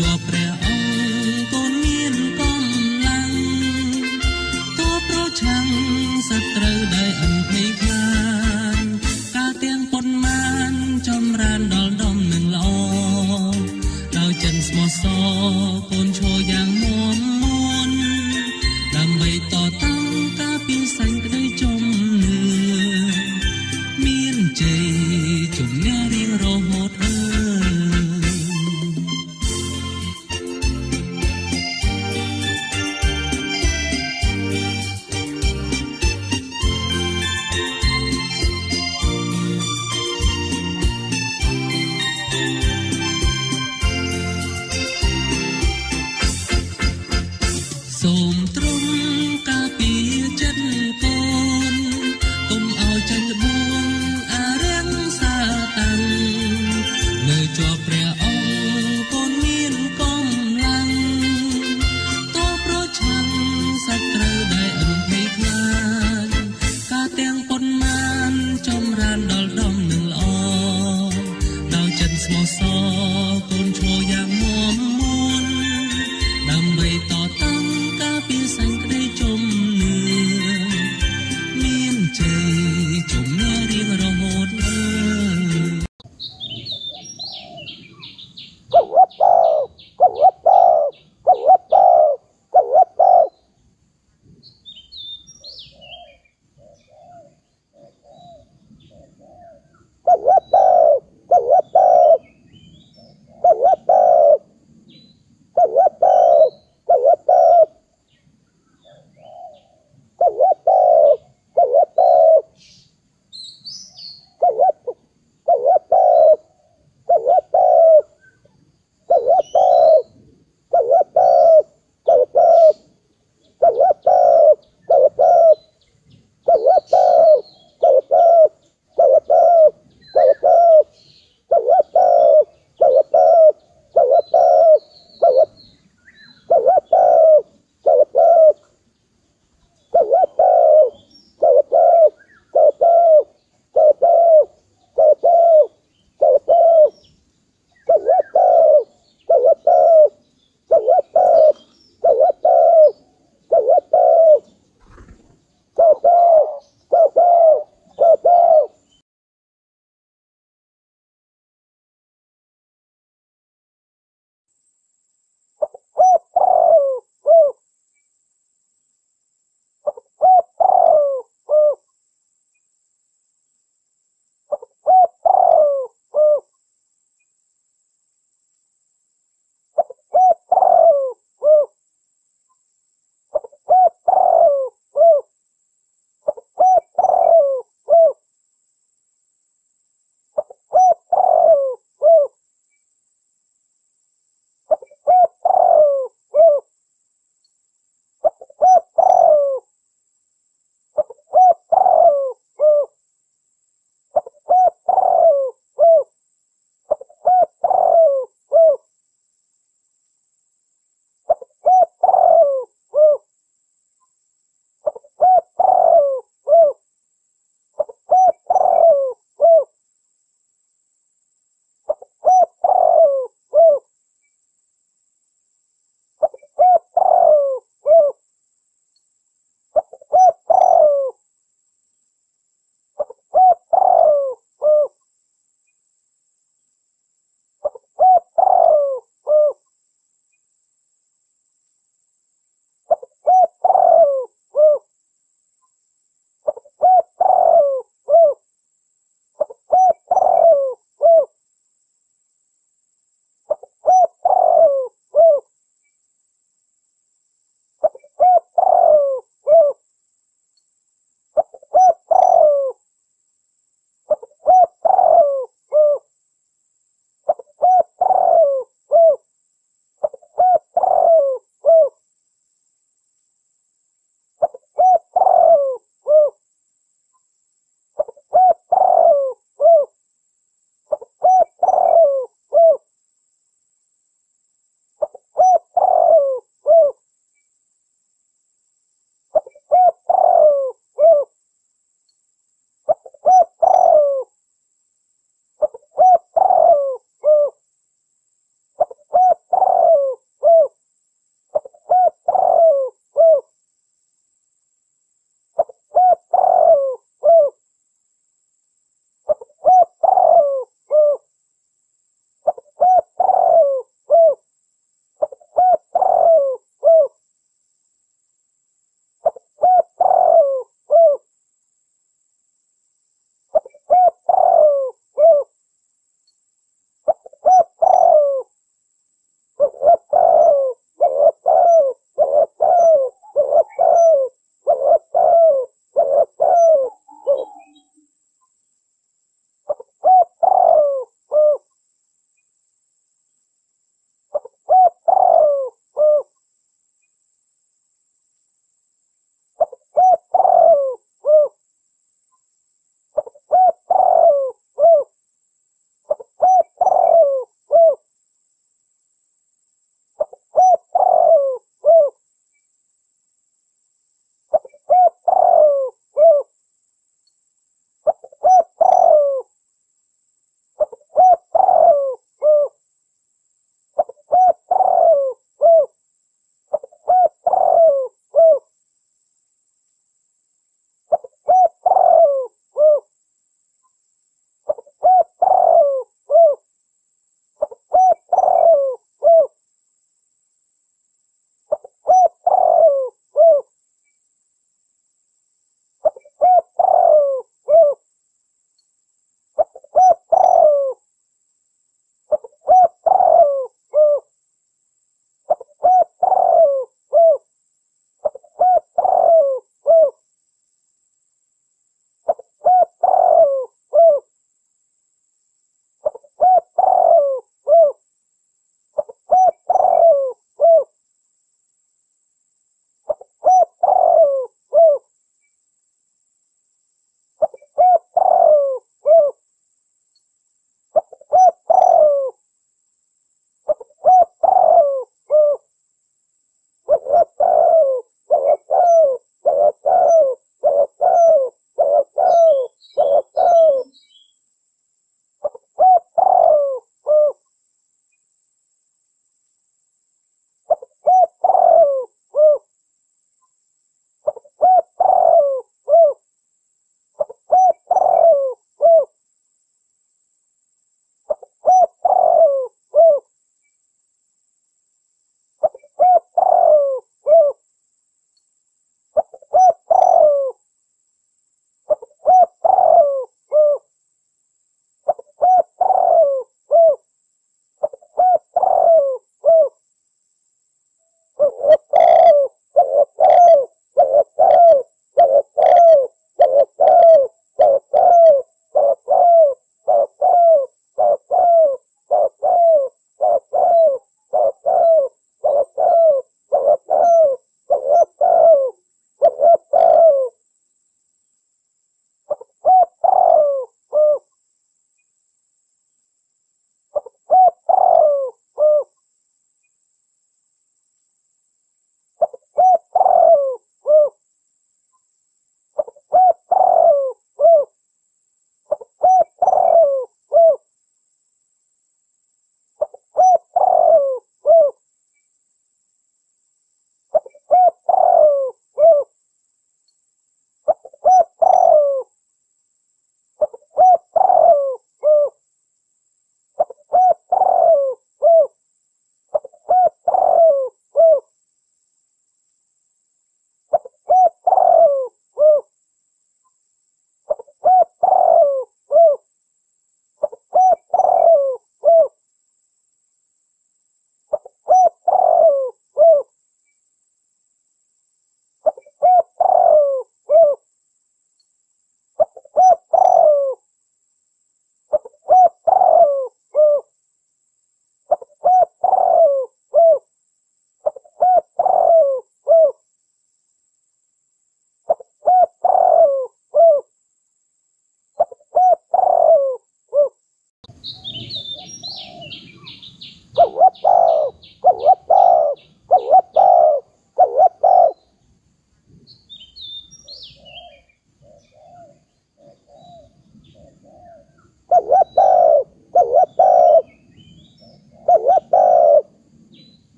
te opressa.